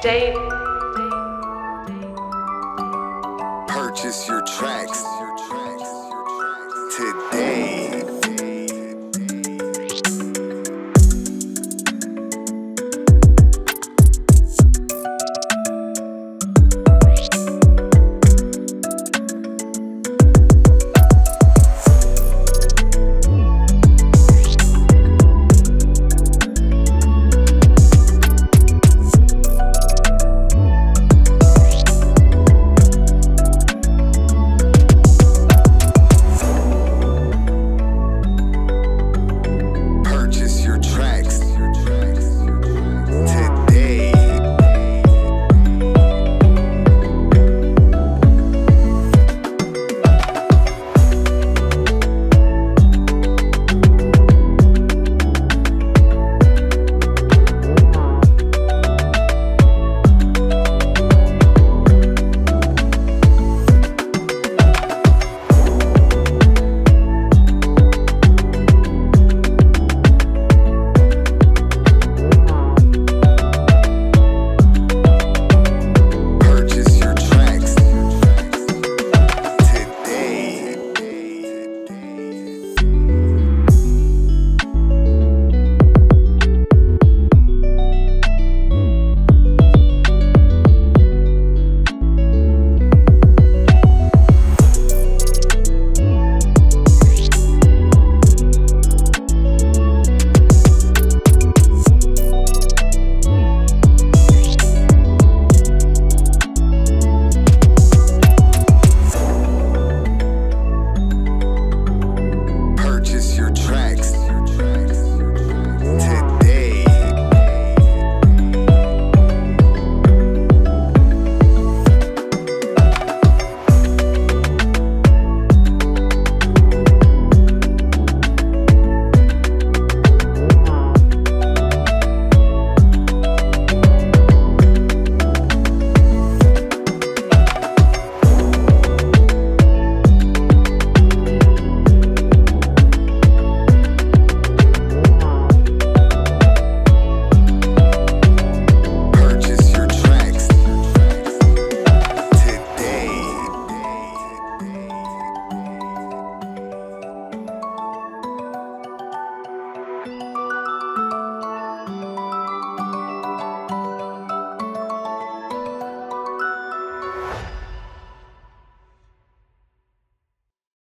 Dave. Purchase your tracks today.